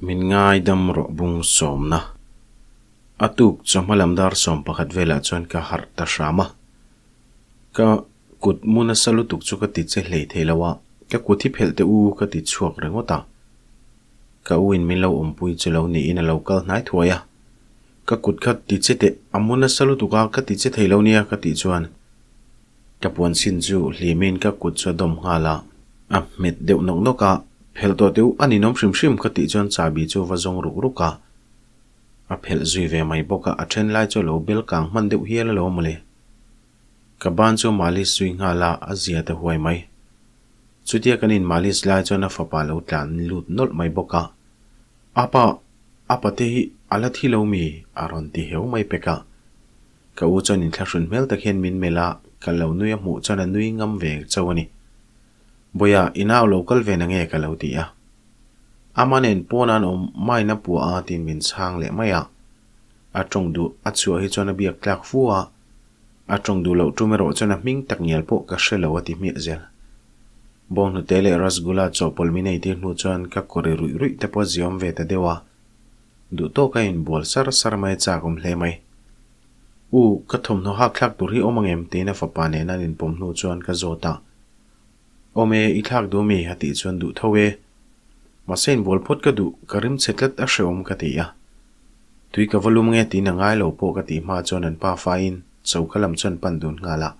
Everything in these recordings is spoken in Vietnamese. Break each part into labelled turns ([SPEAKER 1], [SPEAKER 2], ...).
[SPEAKER 1] min ngai dam ro bung som na atuk chamalam dar som pakhat vela chuan ka har ta shama ka kut muna salu tuk chu ka ti che hlei theilawa ka kuthi phel te u ka ti chuak rengota ka uin min lo um pui chu lo ni in a local nai thuaya ka kut khat ti che te amuna salu tuka ka ti che theilo nia ka ti chuan ka puan sin chu hlimin ka kut chu dom hala a met deuh nok noka phel pheldo deu ani nom shim shim khati chon chabi chu wazong ruk ruka a phel zui ve mai boka a then lai chu lo bel kang man deu hial lo mole. Ka ban chu malis zui nga la zia te huai mai. Chutia kanin malis lai chon a fapa lo tlan lut nol mai boka. Apa apa te hi ala thi lo mi aron ti heu mai peka ka. U chon in thlashun mel ta khen min mela ka lo nuya mu chon a nui ngam ve chawani boya ina local ve na nge ka lo ti a amanen ponan om mai na pu a tin min chang le maya. A tong du a chu hi chona bi klak fu a. A tong du lo tu mero chona ming tak nyal po ka she lo ti mi zel. Bon no tele rasgulla chopol mi nei ti nu chon ka kore rui rui te po ziom ve ta dewa. Du to ka in bol sar sar mai cha kom hle mai. U ka thom no ha khlak tur hi omang em te na fa pa ne na in pom nu chon ka zota ome i thak du mi hati chuan du thowe ma sen bol phot ka du karim chetlat a shom ka ti ya. Tui ka volume nge ti na ngai lo po ka ti ma chon an pa fa in, chau khalam chon pan dun nga la.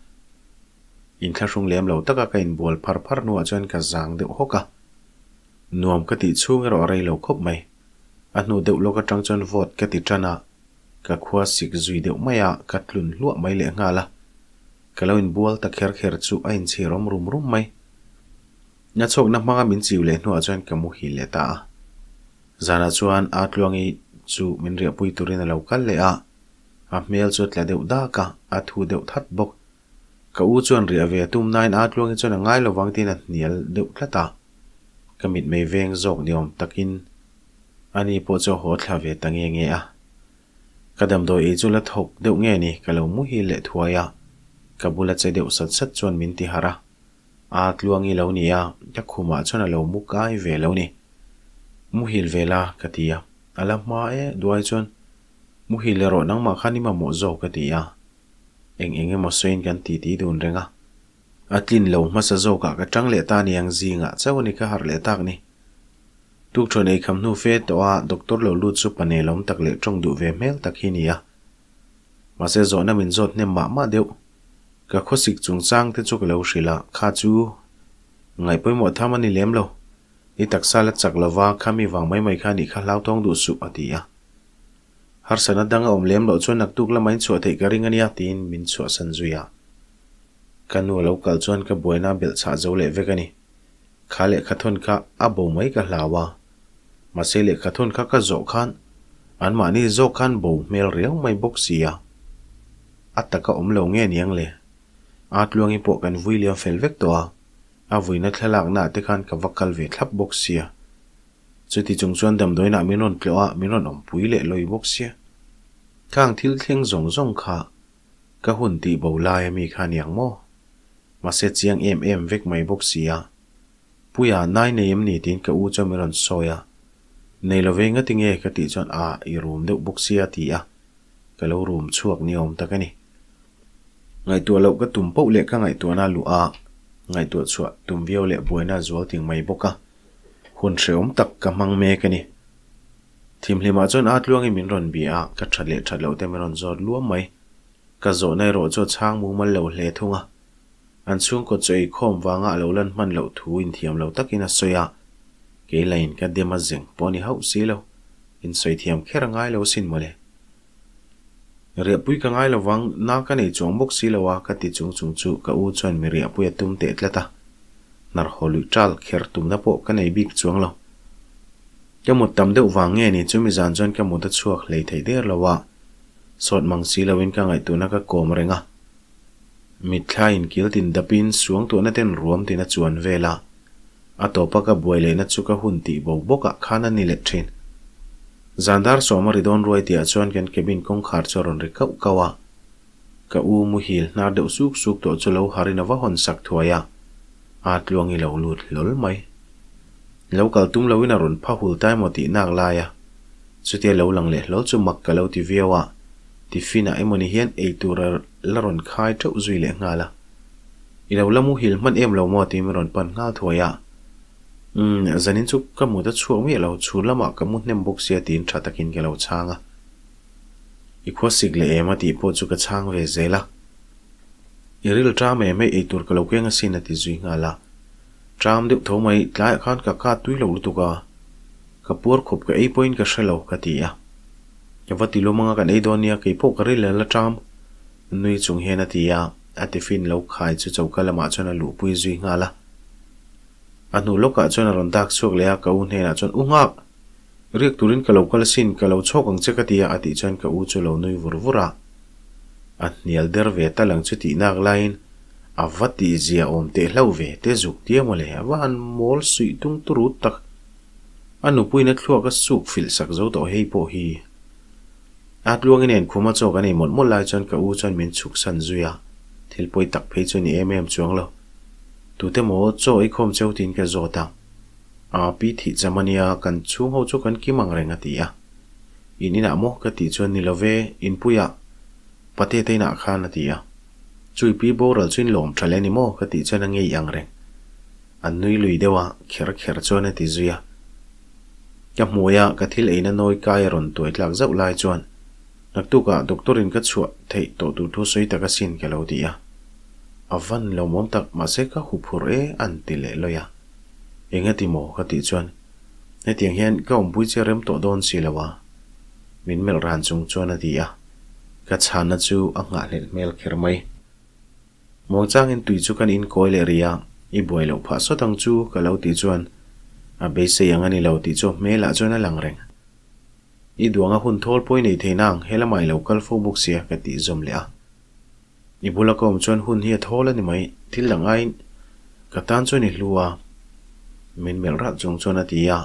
[SPEAKER 1] In thla rung lem lo taka ka in bol phar phar nu a chon ka zang deuh hoka nuam ka ti chung ro rei lo khop mai. A nu deuh lo ka tang chon vot ka ti tana ka khua sik zui deuh maya ka tlun lua mai le nga la. Lo in bual ta kher kher chu a in chi rom rum rum mai nhà chok na mang mình chịu lên nu chuan ka mu hi lệ ta zana chuan a chú chu min ria pui turin lo kal le a a mel chu là đều da ka a thu deuh that bok ka u chuan ria ve tum nine a tluangi chuan a ngai lo wang tin a nial deuh thlata mày mit mei veng zok niom takin ani po cho ho thla ve tangi nge a kadam do e chu la thok deuh nge ni ka lo mu hi le thuaya ka bula che sát sat sat chuan min ti hara a tluangi lo ni a ya khuma chuan lo mu kai ve lo ni mu hil vela ka tia ala ma e duai chon mu hi ro nang ma khani ma mo zo katia eng eng mo soin kan ti ti dun renga atlin lo ma sa zo ka ka tang le ta ni ang zinga chawani ka har le tak ni tuk chon ei kham nu fe to a doctor lo lu chu pane lom tak le trong du ve mel tak hi ni a ma se zo na min zot ne ma ma deu ka khosik chung chang te chuk lo shila kha chu ngai poi mo thamani lem lo i taksa la chak lova khami wang mai mai kha ni kha lau tong du su ati ya har sana danga om lem lo chuan nak tuk la main chu thei ka ring ania tin min chu san zuya kanu lo kal chuan ka boina bel cha zo le vekani khale khathon ka abo mai ka hlawa masele khathon ka ka zo khan. An mani zo khan bo mel riau mai bok sia ataka om lo nge niang le at luangi po kan vui William felvek to a a vuina thlalak na te khan ka vakal ve thlap bok sia. Chuti chung chuan dam doina minon tlewa a minon om pui le loi bok sia. Kang thil thleng zong zong kha, ka hun ti bo lai mi khan yang mo. Ma se chiang em em vek mai bok sia. Puya nai ne em ni tin ka u cho miron soya. Nei lo venga tinge ka ti chon a i room deuh bok sia ti a. Ka lo room chuak ni om takani ngai tua lo ka tum po le ka ngai tua na lu a ngai tua chua tum viau le buina zual ting mai boka hun hreom tak ka mang me ka ni thim hlima chon at luang i min ron bi a ka thale thalo te min ron zor luam mai ka zo nai ro cho chang mu mal lo hle thunga an chung ko chei khom wanga lo lan man lo thu in thiam lo takina soya ke lain ka dema zeng poni hau si lo in soi thiam kher ngai lo sin mole riapui ka ngai lawang na ka nei chong bok si lawa ka ti chung chung chu ka u chuan mi riapui tum te tlata nar holu chal kher tum na po ka nei bik chuang lo. Ka mut tam de wang nge ni chu mi zan jon ka mut chuak lei thei der lawa sot mang si lawin ka ngai tu na ka kom renga mi thlain kil tin dapin suang tu na ten ruam tin a chuan vela a to pa ka buai le na chu ka hun ti bo boka khana ni le thin. Zandar soma ridon ruai tia chuan ken kebin kong khar choron ri kau kawa ka u mu hil na de suk suk to chulo harina wa hon sak thuaya at luangi lo lut lol mai. Lo kal tum lo ina a ron pha hul tai mo ti nak la ya. Chu lo lang le lo chu mak ka lo ti viawa ti fina emoni hian ei tur la ron khai thau zui le ngala i lo lamu hil man em lo mo ti mi ron pan nga thuaya zanin chu ka mu da chu mi lo chu lama ka mu nem bok sia tin tha takin ge lo changa i kho sig le ema ti po chu ka chang ve zela tra me me e tur ka lo ke nga sin ati zui nga la tram de tho mai tla khan ka ka tui lo lu tu ka ka por khop ka ei point ka shelo ka ti ya ya vati lo manga ka nei don ya ke po ka ril la tram nui chung he na ti ya ati fin lo khai chu chau ka lama chana lu pui zui nga la anu loka chuan chona ron dak chuak le ka u ne na chon u ngak riek turin ka lo kal sin ka lo chok ang cheka tia ati chuan ka u chu lo nui vur vura à. at nial der ve ta lang chu ti nak lain avati zia om te hlo ve te zuk tia mo le awan mol sui tung turu tak anu puina thluak a suk fil sak zo to hei po hi at luang in en khuma chok ani mon mol lai chuan ka u chuan min chuk san zuya thil poi tak phei chu ni em em chuang lo tu te mo cho i khom cheu tin ke zo ta a pi thi chamania kan chu ho chu kan ki mang renga ti a inina mo ka ti chuan ni love in puya pate te na kha na ti a chui pi bo ral chin lom thale ni mo ka ti chuan nge yang reng. An nui lui dewa kher kher chuan ti zuya ka muya ka thil eina noi kai ron tuai tlak zau lai chuan. Nak tu ka doktorin ka chua thei to tu thu soi ta ka sin ke lo ti a avan lo mom tak ma se ka hu phur e an ti le lo ya enga ti mo ka ti chuan. Ne tiang hian ka um bui che rem to don à. si lawa min mel ran chung chuan a ti a ka chana chu a nga le mel kher mai mo chang in tui à. chu kan in koi le ria i boi lo pha so tang chu ka lo ti chuan. À a be se yang ani lo ti chu me la chuan a lang reng i duanga hun thol poi nei theinang helamai lo kal fo buk sia ka ti zom le a i bula kom chuan hun hi a thawl ani mai. Thil lang ai. Ka tan chuan i hlua. Min mel rat chung chuan a ti a.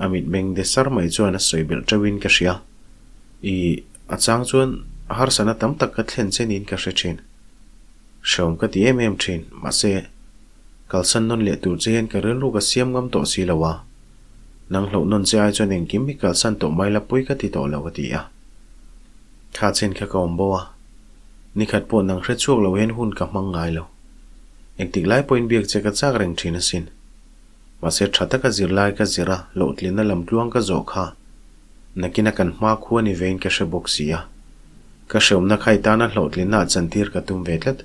[SPEAKER 1] Amit meng de sar mai chuan a soi bel tawin ka sia. I a chang chuan har sana tam tak ka thlen chen in ka hre thin shom ka ti em em thin ma se kal san non le tu chen ka rel lu ka siam ngam to si lawa nang hlo non che ai chuan eng kim mi kal san to mai la pui ka ti to lawa ti a. Kha chen kha kom bo a ni khat po nang hre chuak lo hen hun ka mang ngai lo. Eng tik lai point biak che ka chak reng thin sin. Ma se thata ka zir lai ka zira, lo tlin lam tluang ka zo kha nakina kan ma khuwa ni vein ka she boxia ka shom um na khai ta na lo tlin na ka tum vetlat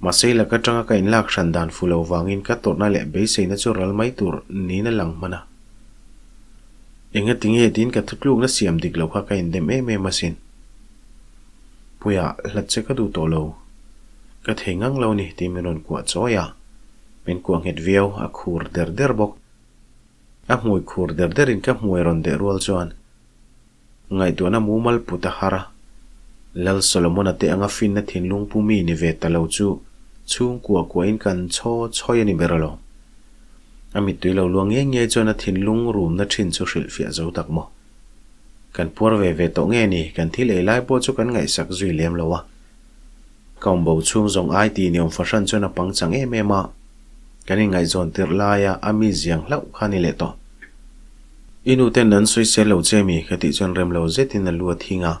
[SPEAKER 1] ma sei la ka tanga ka in lak shan dan fulo wangin ka to le be sei na chu ral mai tur ni na lang mana inga tinge din ka thukluk na siam dik lo kha ka in dem em em masin puya la che ka du to lo ka thengang lo ni ti menon kwa choya men kuang het viau a khur der der bok a mui khur der der in ka mui ron de rual chuan ngai tu na mumal puta hara lal solomon ate anga fin na thin lung pumi ni ve ta lo chu chung kwa kwa in kan cho choi ni beralo ami tui lo luang nge nge chona thin lung rum na thin chu hril fia zo tak mo kan por ve ve to nge ni kan thi lệ lai po chu kan ngai sak zui lem lo wa kaum bo chung zong ai ti niom fa shan chona pang chang em me ma kan ngai zon tir lai ya ami ziang lau khani le to inu ten nan sui se lo che mi khati chon rem lo zetin na luat hinga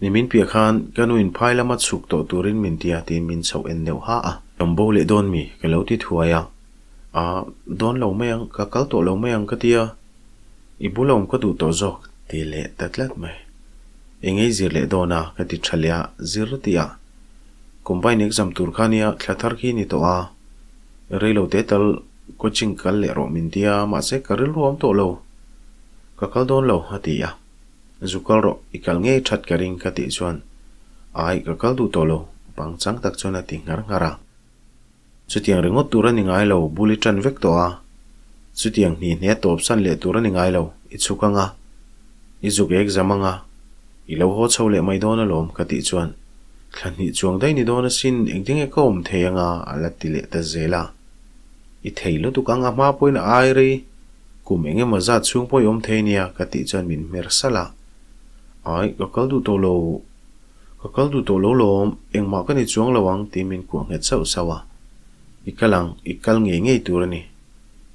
[SPEAKER 1] ni min pia khan kanu in phai lama chuk to turin min tia tin min chau en neu ha a tombo le don mi ke lo ti thuaya a don lo me ang ka kal to lo me ang ka tia. Ibu bulom ka du to zok ti le tatlat me engei zir le dona ka ti thalia zir tia combine exam tur khania thlathar khi ni to a reilo te tal coaching kal le ro min tia ma se karil ruam to lo ka kal don lo hatia zukal ro ikal nge that karing ka ti chuan ai ka kal du to lo pang chang tak chona ti ngar ngara chutiang ringot tura ni ngai lo bulletin vek to a chutiang ni ne top san le tura ni ngai lo i izuk ek zamanga. Ilaw ho chawle mai dona lom kati chuan. Thlan hi chuang dai ni dona sin engting e kom theyanga ala tile ta zela. I theilo tu kanga ma poin ai re kumenge maza chung po yom theinia kati chuan min mer sala ai kokal du tolo kokal du tolo lom engma ka ni chuang lawang ti min ku nge chau sawa ikalang ikal nge nge turani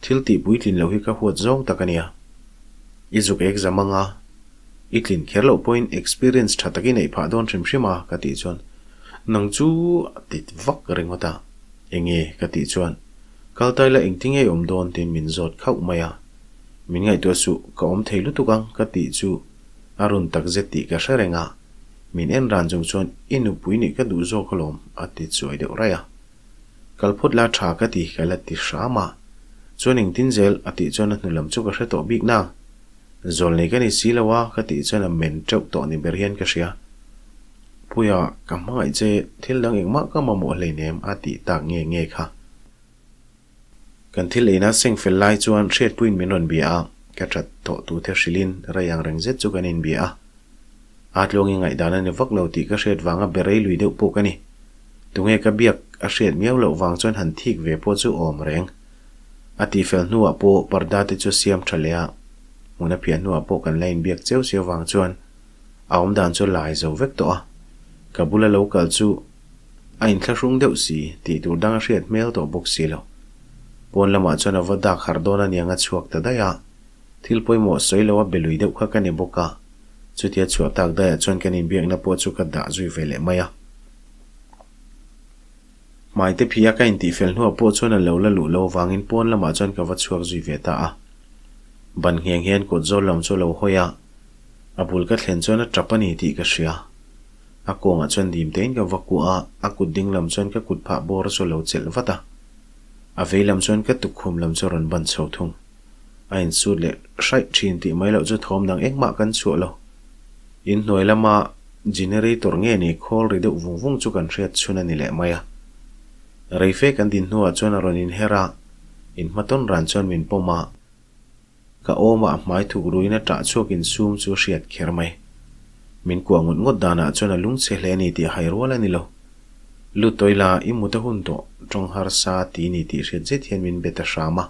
[SPEAKER 1] thil ti buitlin lo hi ka huat zong takania izuk ek zamanga. Itlin kherlo point experience thataki nei pha don shim shima ka ti chon nang chu tit vak ringota enge ka ti chuan. Kaltai la ingting ei om don tin min zot khau maya. Min ngai to su ka om theilu tukang ka ti chu. Arun tak zeti ka sharenga min en ran jong chon inu puini ka du zo kholom ati chuai de raya. Kalphut la tha ka ti kala ti shama chuaning tin zel ati chuan hnulam chu ka hreto bik na zol nei ka ni silawa ka ti chuan a men treuh to ni berhian ka shia puya ka mangai che thil dang eng ma ka ma mo le nem ati tak nge nge kha kan thil leina seng fel lai chuan hriat puin minon bia ka that to tu the shilin rayang reng zet chu kan in bia at longi ngai dana ni vak lo ti ka hriat wanga berei lui deuh po kani tunge ka biak a hriat miau lo wang chuan han thik ve po chu om reng ati fel nuwa po parda te chu siam thalea muna pia nuwa po kan lain biak cheu siêu wang chuan. A om dan chu lai zo vek to a. Kabula local chu, a in thla hrung deuh si, ti tur dang a hriat mel to bok si lo. Pon lama chuan a vadak hardona nianga chuak ta daya thil poimo soilowa belui deuh kha kani boka chutia chua tak daya chuan kanin biak na po chu ka da zui vele maya mai te phia ka in ti fel cho po chuan a lo la lu lo wangin pon lama chuan ka va chuak zui ve ta a ban hiang hian kut zo lam chu lo hoya a bul ka thlen chuan a trapani ti ka hria a konga chuan dim tein ka vaku a. A kut ding lam chuan ka kut pha bor chu lo chel vata a. Vei lam chuan ka tuk khum lam chu ron ban chho thung a in su le hrai thin ti mai lo chu thom dang ek ma kan chu lo in hnoi lama generator nge ni khol ri deuh vung vung chu kan hriat chuna ni le maya rei fe kan din hnuwa chuan a ron in hera in maton ran chuan min poma ka oma mai thu ruina ta chokin sum chu hriat kher mai min ku angun ngot dana chona lung se hle ni ti hairola ni lo. Lu toila i muta hun to trong har sa ti ni ti hriat je thian min beta shama.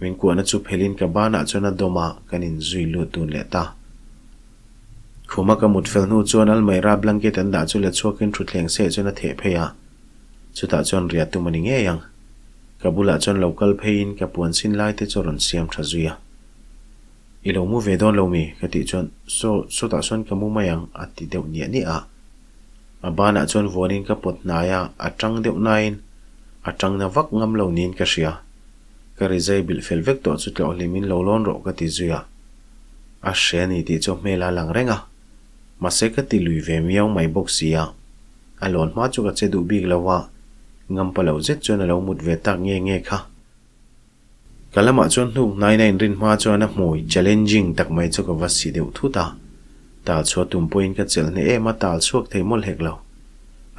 [SPEAKER 1] Min ku ana chu phelin ka bana chona doma kanin zui lu tun le ta. Khuma ka mut fel nu chon al mai ra blanket an da chu le chokin thuthleng se chona the pheya chuta chon ria tu mani nge yang. Kabula chuan local phein, ka puan sin lai te choron siam tha zuya. I lo mu ve don lo mi, ka ti chuan so so ta chuan ka mu mayang, a ti deuh ni ni a. A bana chuan vonin ka pot na ya, a tang deuh nain a tang na vak ngam lo nin ka ria ka rizai bil fel vek to chu tlo limin lo lon ro ka ti zuya. A she ni ti chu mela lang renga. Ma se ka ti lui ve miau mai boxia. sia. A lon ma chu ka che du big lawa ngam pa lo zet chuan lo mut ve tak nge nge kha. Kalama chuan hnu nai nai rin ma chuan a moi challenging tak mai chu ka si deu thu ta. Ta chu tum poin ka chel ne ema tal chuak thei mol hek lo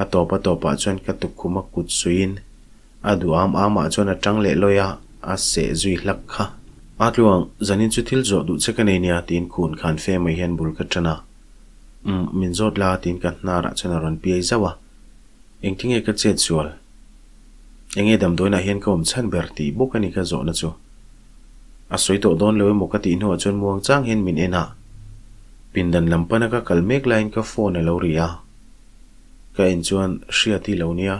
[SPEAKER 1] a topa topa chuan ka tuk khuma kut suin. A du am ama ah chuan a tang le loya a se zui hlak kha. Atluang zanin chu thil zo du chekane nia tin kun khan fe mai hen bul ka tana. Um min zot la tin ka na ra chana ron pi zawa. Engtinge ka che chual enge dam doina hian ka om chan ber ti bokani ka zo na chu a soi to don lewe mo ka ti no chuan muang chang hin min ena pindan lampana ka kalmek line ka phone lo ria ka in chuan hria ti lo nia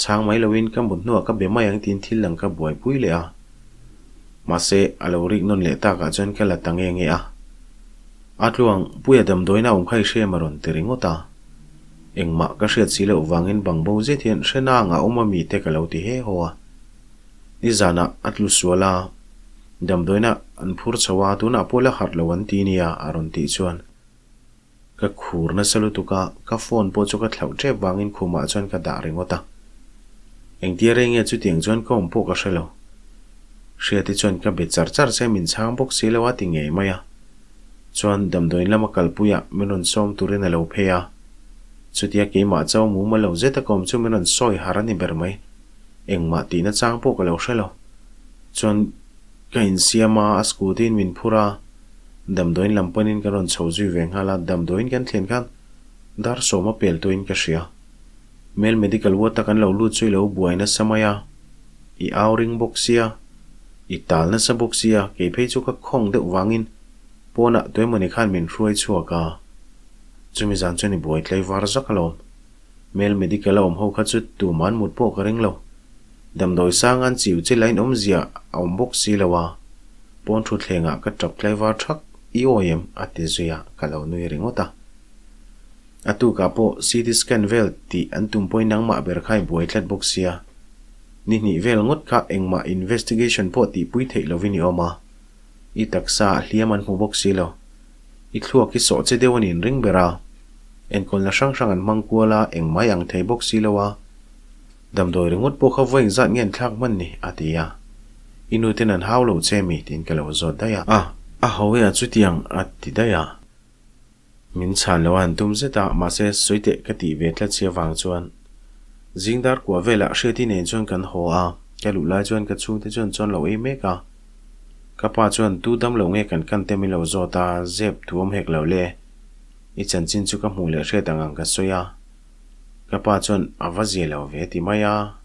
[SPEAKER 1] chang mai lawin ka mun no ka be mai ang tin thil lang ka buai pui le a ma se alo non le ta ka chuan ka la tang nge a atluang puya dam doina um khai she maron tiringota engma ka hret si lo wangin bang bo je thian hrena nga oma mi te ka lo ti he hoa. Ni zana atlu suala dam doina an phur chawa tuna pola har lo an ti nia aron ti chuan. Ka khur na salu tuka ka phone po chu ka thlau tre wangin khuma chuan ka da ringota eng ti renge chu tiang chuan ko um po ka hrelo hria ti chuan ka be char char se min chang bok si lewa ti nge maya chuan dam doin lama kalpuya menon som turin alo pheya chutia ke ma chaw mu ma lo zeta kom chu menon soi harani ber mai eng ma ti na chang po ka lo hrelo chuan ka in siama a skutin min phura dam doin lampanin ka ron chho zui veng hala dam doin kan thlen kan dar soma pel toin ka hria mel medical wa takan lo lu chui lo buaina samaya i auring boxia i tal na sa boxia ke phei chu ka khong de wangin pona toy mani khan min hruai chuaka chumi zan chuni boi tlai var zakalom mel medical om ho kha chu tu man mut po ka ring lo. Dam doi sang an chiu che lain om zia om bok si lawa pon thu thlenga ah ka trap clever thak iom ate zuya ah kalo nui ringota atu ka po ct scan vel ti antum poi nang ma ber khai boi tlat bok sia ah. ni ni vel ngot kha engma investigation po ti pui thei lovini oma i taksa hliaman hu bok si lo. I thluak ki so che dewanin ring bera en kon la sang sang an mang kuala eng mai ang thei bok si lowa dam doi ringot po kha voing zat ngen thak man ni atia inu ten an haulo che mi tin kalo zot da ya a a hawe a chu tiang ati da ya min chan lo an tum se ta ma se soite ka ti ve tla che wang chuan zingdar kwa vela she ti ne chuan kan ho a ka lu la chuan ka chung te chuan chuan lo e me ka ka pa chuan tu dam lo nge kan kan te mi lo zo ta zep thuam hek lo le i chan chin chu ka mu le she tangang ka soya ka pa chuan avazi lo ve ti maya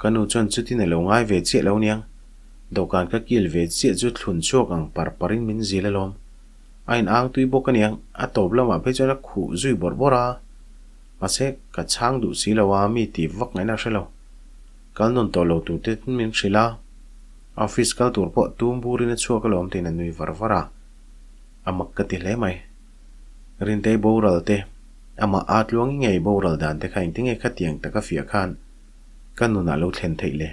[SPEAKER 1] kanu chon chu tin lo ngai ve che lo niang dokan ka kil ve che chu thlun chu kang par parin min zile lom ain ang tui bok aniang a top lama pe chuan khu zui bor bora ma se ka chang du si lawa mi ti vak ngai na shelo kal non to lo tu te min shila office kal tur po tum buri chu ka lom te na nui var vara amak ka ti le mai rin te boral te. Ama at luang nge bo ral dan te khain tinge khatiang ta ka fia khan. Kanuna lo thlen thei le.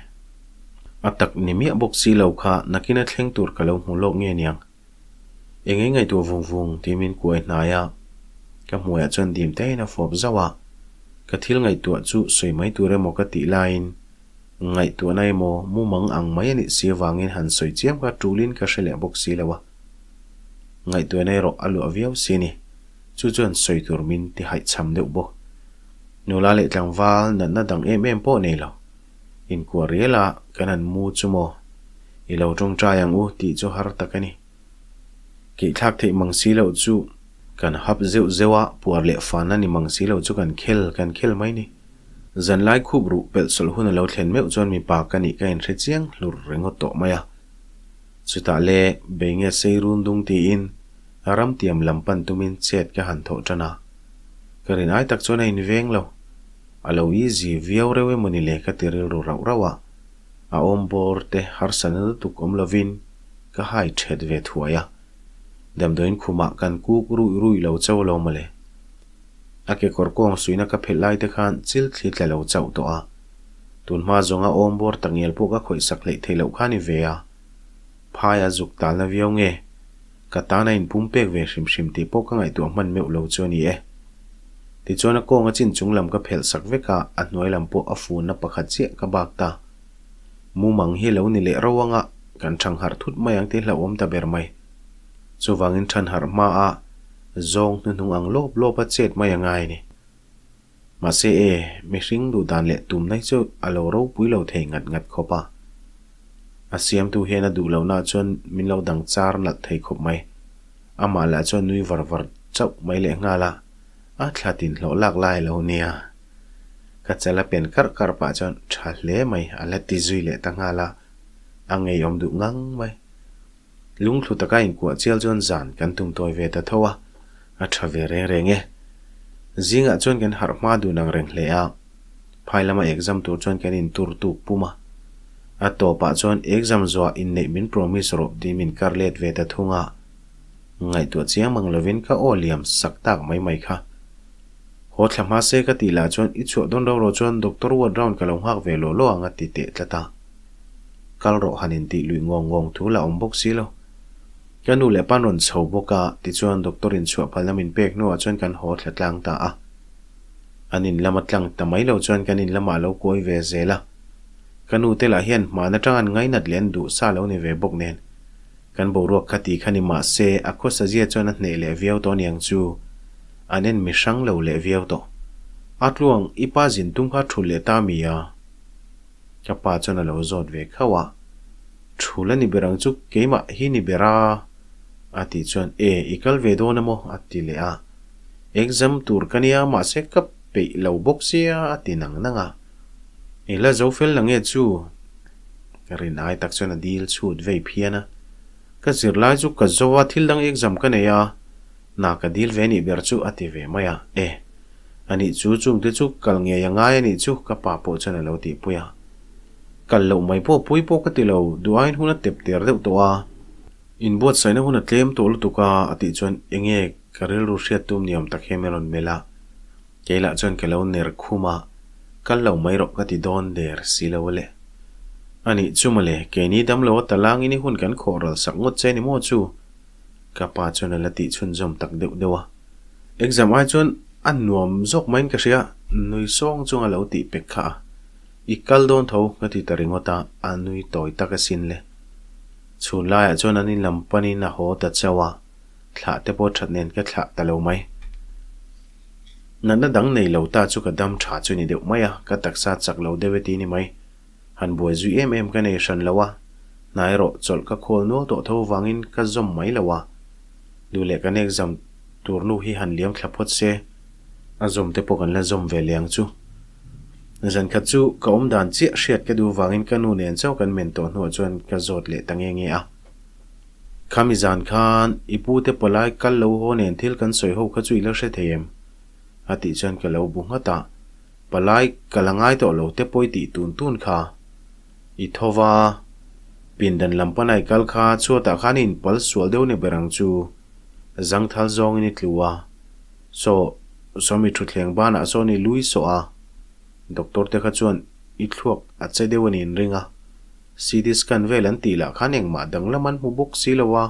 [SPEAKER 1] Atak nimi bok si lo kha nakina thleng tur ka lo mu lo nge niang. Engei ngai tu vung vung timin kuai na ya. Ka muya chon dim te na fob zawa ka thil ngai tu chu soi mai tu re mo ka ti lain ngai tu nai mo, mu mang ang mai ni si wangin han soi chiam ka tulin ka shele bok si lawa ngai tu nai ro alu aviau sini ni chu chuan soi tur min ti hai cham deuh bo nu la le tlang wal na na dang em em po nei lo in ko riela kanan mu chu mo i lo tong tra yang u ti chu har takani ki thak thei mang si lo chu kan hap zeu zewa puar le fana ni mang si lo chu kan khel kan khel mai ni zan lai khub ru pel sol hun lo thlen meu chon mi pa kani ka in re chiang lur rengo to maya chuta le benge seirun dung ti in aram tiam lampan tumin chet ka han tho tana karin ai tak chona in veng lo alo easy viau rewe moni le ka tir ru rau rawa a om bor te har san tu kom lovin ka hai thet ve thuaya dam doin khuma kan ku ru ru lo chaw lo male ake kor kong suina ka phelai te khan chil thli tla lo chaw to a tun ma zonga om bor tangel pu ka khoi sak le thelo khani ve a phaya zuk tal na viau nge katana in pumpek ve shim shim ti ngày ka ngai tu man meu lo choni e ti chona ko nga chin chung lam ka phel sak ve ka a noi lam po a fu na pakhat che ka bak ta. Mu mang hi lo ni le rawanga kan thang har thut mayang te la om ta ber mai chu wangin than har ma a zong nu nung ang lop lop a chet mayangai à ni mà xe e mi hring đồ dan le tụm này chứ à alo ro lâu thề ngặt ngặt khó khopa asiam tu hena du lo na chon min lo dang char na thei khop mai. Ama la chon nui var var chau mai le nga la. A thlatin lo lak lai lo nia ka chala pen kar kar pa chon tha le mai ala ti zui le ta nga la. Angei om du ngang mai. Lung thu ta ka in kwa chel chon zan kan tum toy ve ta thowa a. Tha ve reng reng e. Zinga ah chon kan har ma du nang reng le a. Phailama exam tur chon kan in tur tu puma a to pa chuan exam zo in nei min promise ro ti min karlet ve ta thunga. Ngai tu chiang mang lovin ka liam sak tak mai mai kha. Ho thlama se ka ti la chuan i chu don ro ro chuan doctor wa round ka lo hak ve lo lo anga ti te tlata kal ro hanin ti lui ngong ngong thu la om bok si lo. Kanu le panon chho boka ti chuan doctor in chu namin pek no chuan kan ho thlatlang ta a. Anin lamatlang tamai lo chuan kanin lama lo koi ve zela kanu te la hian ma na tangan ngai nat len du sa lo ni ve bok nen. Kan bo ruak khati khani ma se a kho sa je chona ne le viau to niang chu. Anen mi sang lo le viau to. Atluang ipa jin tung kha thu le ta mi ya. Ka pa chona lo zot ve khawa thula ni berang chu keima hi ni bera. Ati chuan e ikal ve do na mo ati le a. Exam tur kania ma se kap pe lo bok sia ati nang nanga e la zo fel lang e chu. Rin ai tak chuan a dil chhut vei phiana ka zir lai chu ka zowa thil dang exam ka nei a. Na ka dil ve ni ber chu ati ve maya e. Ani chu chung te chu kal nge ya ngai ani chu ka pa po chana lo ti puya kal lo mai po pui po ka ti lo. Duain huna tep ter deuh to a. In buat saina huna tlem to lu tuka ati chuan enge karil ru hriat tum niam tak hemelon mela. Keila chuan ke ner khuma kal lo mai ro ka ti don der silo le ani chumale ke ni dam lo talang ini hun kan khoral sak ngot che ni mo chu ka pa chuan la ti chun jom tak deuh dewa exam ai chuan an nuam zok main ka ria nui song chunga lo ti pek kha i kal don tho ka ti taringota, anui toy taka sin le chun lai a chuan anin lampani na ho ta chawa thla te po that nen ka thla ta nan na dang nei lo ta chu ka dam tha chu ni deuh mai a ka taksa chak lo dewe ti ni mai han buai zui em em ka nei shan lawa nai ro chol ka khol no to tho wangin ka zom mai lawa lu le kan exam tur nu hi han liam thla phot se a zom te po kan la zom ve liang chu zan kha chu ka om dan chi hriat ka du wangin ka nu nen chau kan men to hnu chuan ka zot le tange nge a khami khan ipu te polai kal lo ho nen thil kan soi ho kha chui la hre them ati chuan ka lo bu ngata palai kalangai to lo te poi ti tun tun kha i thowa pindan lampanai kal kha chu ta khanin pal sual deu ne berang chu zang thal zong ni tluwa so so mi thuthleng bana so ni lui so a doctor te kha chuan i thluak a che deuh in ringa ct scan vel an tila khaneng ma dang laman mu bok silawa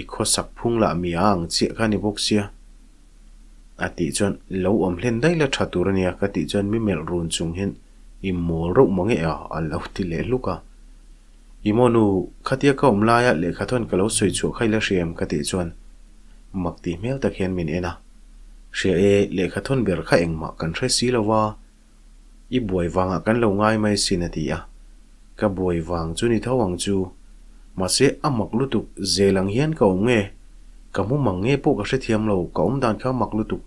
[SPEAKER 1] i kho sak phung la mi ang chi khani bok sia ati chuan lo om hlen dai la tha tur ania ka ti chuan mi mel run chung hin i mol ro monge a a lo ti le luka i monu khatia ka lai à ya le khathon ka lo soi chu khay là riam ka ti chuan. Mặc ti mel ta khen min ena ria e le khathon ber kha eng ma kan thre si lawa i buai wanga kan lo ngai mai sin ati a ka buai wang chu ni thawang chu. Ma tục dễ lutuk zelang hian ka nghe. Ka mu nghe nge các ka hre thiam lo ông đàn dan mặc mak tục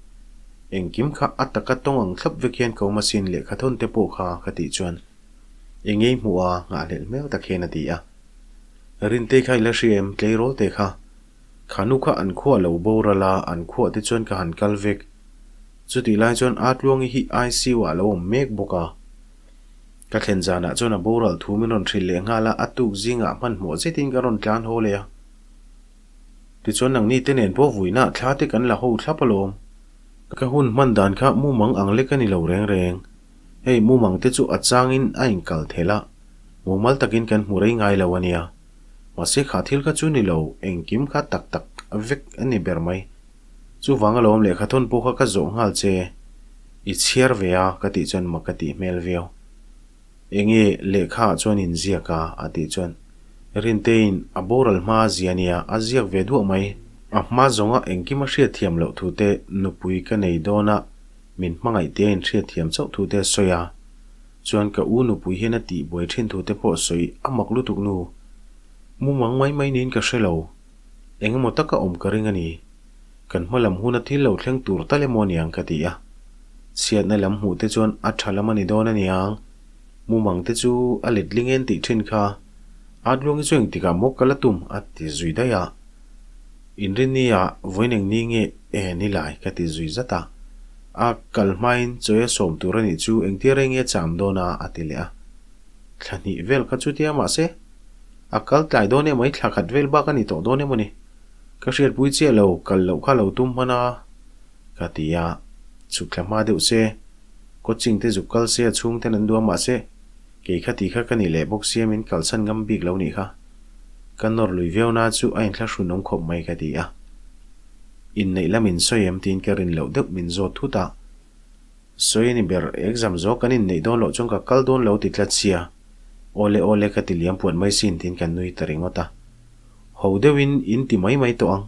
[SPEAKER 1] eng kim kha ataka tong ang thlap vekian ko masin le kha thon te po kha khati chuan. Engei mu a nga lel mel ta khen ati a. Rin te khai la em tle rol te kha. Khanu kha an khuwa lo borala an khuwa te chuan ka han kalvek chu ti lai chuan at luang hi ic wa lo mek boka ka thlen jana ah chuan a boral thumin ron thri le nga la atuk zinga ah man mo zetin ka ron tlan ho le ya ti chuan nang ni te nen po vuina thla te kan la ho thlapalom ka hun man dan kha mu mang ang le ka ni lo reng reng. Hei mu mang te chu achang in a in kal thela. Mu mal takin kan hmurei ngai lo se kha thil ka chu ni lo eng kim kha tak tak avek ani ber mai. Chu wanga lom le kha thon po kha ka zo ngal che. I chiar a ka ti chon ma ka ti mel veo. Enge le kha chon in zia ka ati chon. Rin tein aboral ma ziania aziak ve du mai. Ma zonga engki ma hria thiam lo thu te nupui ka nei dona min mangai te in hria thiam chau thu te soya chuan ka u nupui hena ti boi thin thu te po soi amak lu tuk nu mu mang mai mai nin ka hrelo engemaw taka om ka ring ani kan hmalam huna thil lo thleng tur tale mo niang ka ti a siat na lam hu te chuan a thalam ani dona niang mu mang te chu a let lingen ti thin kha adlung chuang tika mok kala tum at ti zui da ya in rin ni a voineng ni nge e ni lai ka ti zui zata a kalmain choya som turani chu engti nge cham dona atile a thani vel ka chu tia ma se. A kal tlai done mai thakhat vel ba ka ni to done moni ka hriat pui che lo kal lo kha lo tum mana ka tia chu thlama deuh se. Ko ching te zukal se chung ten an duam ma se. Ke kha ti kha ka ni le box siamin kalsan ngam bik lo ni kha kan nor lui veo na chu ain thla hru nong khop mai ka ti à. a in nei soi soyem tin ka rin lo dek min zo thu ta soy ni ber exam zo kan in nei don lo chung ka kal don lo ti tlat chia ole ole ka ti liam puan mai sin tin kan nui taringota ho dewin in ti mai mai to ang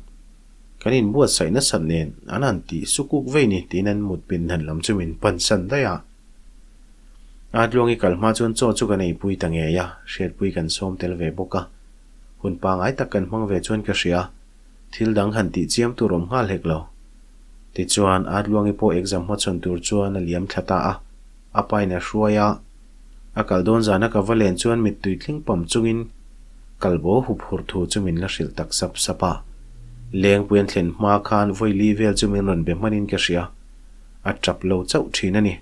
[SPEAKER 1] kanin buat sai na san nen anan ti sukuk ve ni tinan mut pin han lam chumin pan san da ya à. adlongi kalma chon cho chu kan ei pui tange ya shet pui kan som tel ve boka หุ่นปางไอตะกันมังเวชวนกเสียทิลดังหันติเจียมตุรมงาเล็กเราติจวนอาจลวงอีโปเอกจำหัดชนตุรจวนเลียมทตาอะอภัยนะชัวยะอากาศโดนจานักวเลนชวนมิดตุยทิ้งปมจุงินกัลโบหุบหุรทูจุมินละสิลตักสับสปะเลี้ยงเปลี่ยนเห็นมาคานไยลีเวลจุมินรนเบมันินกเสียอัดจับโลเจ้าทีนั่นนี่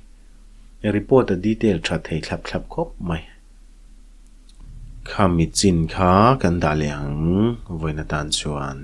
[SPEAKER 1] รีพอร์ตดีเทลชัดเทยคลับคลับครบไหม ขามิจินค้ากันดาเลียงไว้นตันชวน